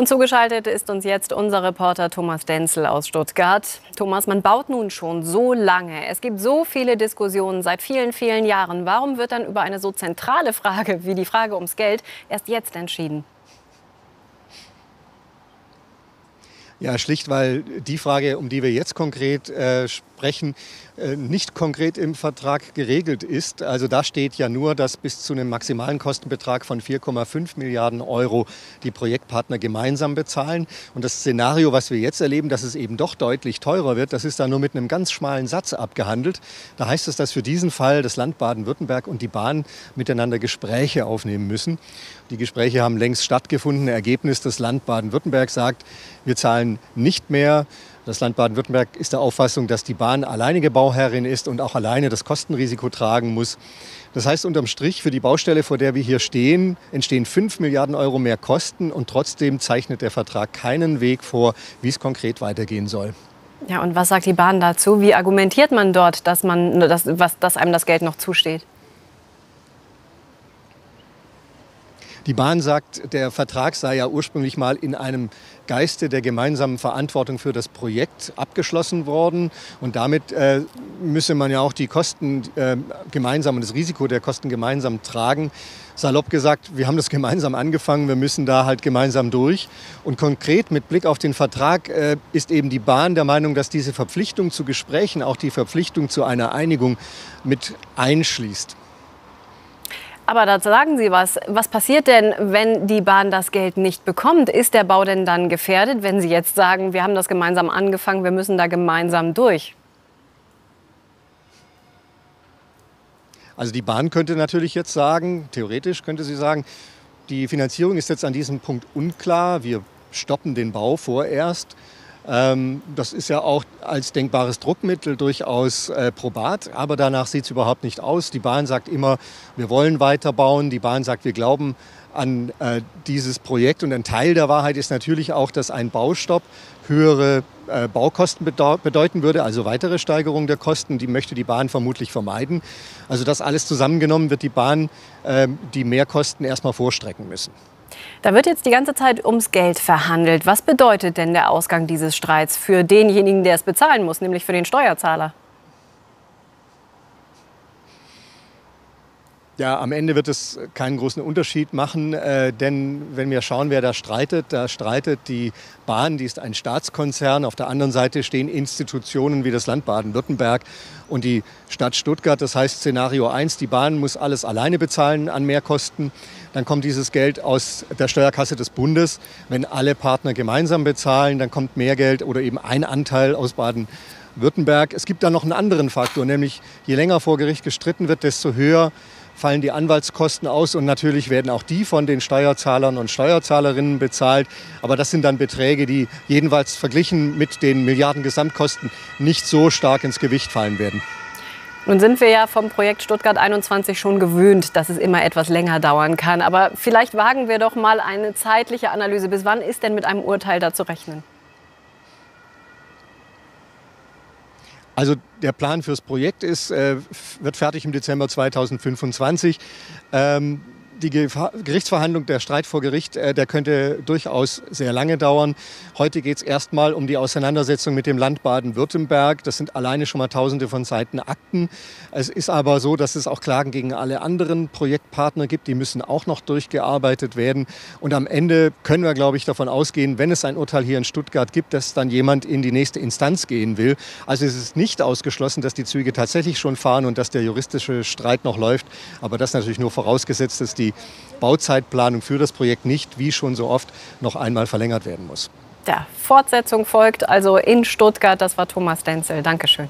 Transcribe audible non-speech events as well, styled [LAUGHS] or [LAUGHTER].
Und zugeschaltet ist uns jetzt unser Reporter Thomas Denzel aus Stuttgart. Thomas, man baut nun schon so lange. Es gibt so viele Diskussionen seit vielen, vielen Jahren. Warum wird dann über eine so zentrale Frage wie die Frage ums Geld erst jetzt entschieden? Ja, schlicht, weil die Frage, um die wir jetzt konkret äh, sprechen, äh, nicht konkret im Vertrag geregelt ist. Also da steht ja nur, dass bis zu einem maximalen Kostenbetrag von 4,5 Milliarden Euro die Projektpartner gemeinsam bezahlen. Und das Szenario, was wir jetzt erleben, dass es eben doch deutlich teurer wird, das ist da nur mit einem ganz schmalen Satz abgehandelt. Da heißt es, dass für diesen Fall das Land Baden-Württemberg und die Bahn miteinander Gespräche aufnehmen müssen. Die Gespräche haben längst stattgefunden. Ergebnis, das Land Baden-Württemberg sagt, wir zahlen nicht mehr das Land Baden-Württemberg ist der Auffassung, dass die Bahn alleinige Bauherrin ist und auch alleine das Kostenrisiko tragen muss. Das heißt unterm Strich, für die Baustelle, vor der wir hier stehen, entstehen 5 Milliarden Euro mehr Kosten und trotzdem zeichnet der Vertrag keinen Weg vor, wie es konkret weitergehen soll. Ja, und was sagt die Bahn dazu? Wie argumentiert man dort, dass, man, dass, was, dass einem das Geld noch zusteht? Die Bahn sagt, der Vertrag sei ja ursprünglich mal in einem Geiste der gemeinsamen Verantwortung für das Projekt abgeschlossen worden. Und damit äh, müsse man ja auch die Kosten äh, gemeinsam und das Risiko der Kosten gemeinsam tragen. Salopp gesagt, wir haben das [LAUGHS] gemeinsam angefangen, wir müssen da halt gemeinsam durch. Und konkret mit Blick auf den Vertrag äh, ist eben die Bahn der Meinung, dass diese Verpflichtung zu Gesprächen auch die Verpflichtung zu einer Einigung mit einschließt. Aber da sagen Sie was. Was passiert denn, wenn die Bahn das Geld nicht bekommt? Ist der Bau denn dann gefährdet, wenn Sie jetzt sagen, wir haben das gemeinsam angefangen, wir müssen da gemeinsam durch? Also die Bahn könnte natürlich jetzt sagen, theoretisch könnte sie sagen, die Finanzierung ist jetzt an diesem Punkt unklar, wir stoppen den Bau vorerst. Ähm, das ist ja auch als denkbares Druckmittel durchaus äh, probat, aber danach sieht es überhaupt nicht aus. Die Bahn sagt immer, wir wollen weiterbauen. Die Bahn sagt, wir glauben an äh, dieses Projekt. Und ein Teil der Wahrheit ist natürlich auch, dass ein Baustopp höhere äh, Baukosten bedeuten würde, also weitere Steigerung der Kosten. Die möchte die Bahn vermutlich vermeiden. Also das alles zusammengenommen wird die Bahn äh, die Mehrkosten erstmal vorstrecken müssen. Da wird jetzt die ganze Zeit ums Geld verhandelt. Was bedeutet denn der Ausgang dieses Streits für denjenigen, der es bezahlen muss, nämlich für den Steuerzahler? Ja, am Ende wird es keinen großen Unterschied machen, äh, denn wenn wir schauen, wer da streitet, da streitet die Bahn, die ist ein Staatskonzern. Auf der anderen Seite stehen Institutionen wie das Land Baden-Württemberg und die Stadt Stuttgart. Das heißt Szenario 1, die Bahn muss alles alleine bezahlen an Mehrkosten. Dann kommt dieses Geld aus der Steuerkasse des Bundes. Wenn alle Partner gemeinsam bezahlen, dann kommt mehr Geld oder eben ein Anteil aus Baden-Württemberg. Es gibt da noch einen anderen Faktor, nämlich je länger vor Gericht gestritten wird, desto höher fallen die Anwaltskosten aus und natürlich werden auch die von den Steuerzahlern und Steuerzahlerinnen bezahlt. Aber das sind dann Beträge, die jedenfalls verglichen mit den Milliarden Gesamtkosten nicht so stark ins Gewicht fallen werden. Nun sind wir ja vom Projekt Stuttgart 21 schon gewöhnt, dass es immer etwas länger dauern kann. Aber vielleicht wagen wir doch mal eine zeitliche Analyse. Bis wann ist denn mit einem Urteil da zu rechnen? Also der Plan fürs Projekt ist, äh, wird fertig im Dezember 2025. Ähm, die Gerichtsverhandlung, der Streit vor Gericht, äh, der könnte durchaus sehr lange dauern. Heute geht es erstmal um die Auseinandersetzung mit dem Land Baden-Württemberg. Das sind alleine schon mal tausende von Seiten Akten. Es ist aber so, dass es auch Klagen gegen alle anderen Projektpartner gibt. Die müssen auch noch durchgearbeitet werden. Und am Ende können wir, glaube ich, davon ausgehen, wenn es ein Urteil hier in Stuttgart gibt, dass dann jemand in die nächste Instanz gehen will. Also es ist nicht ausgeschlossen, dass die Züge tatsächlich schon fahren und dass der juristische Streit noch läuft. Aber das natürlich nur vorausgesetzt, dass die Bauzeitplanung für das Projekt nicht, wie schon so oft, noch einmal verlängert werden muss. Ja, Fortsetzung folgt also in Stuttgart. Das war Thomas Denzel. Dankeschön.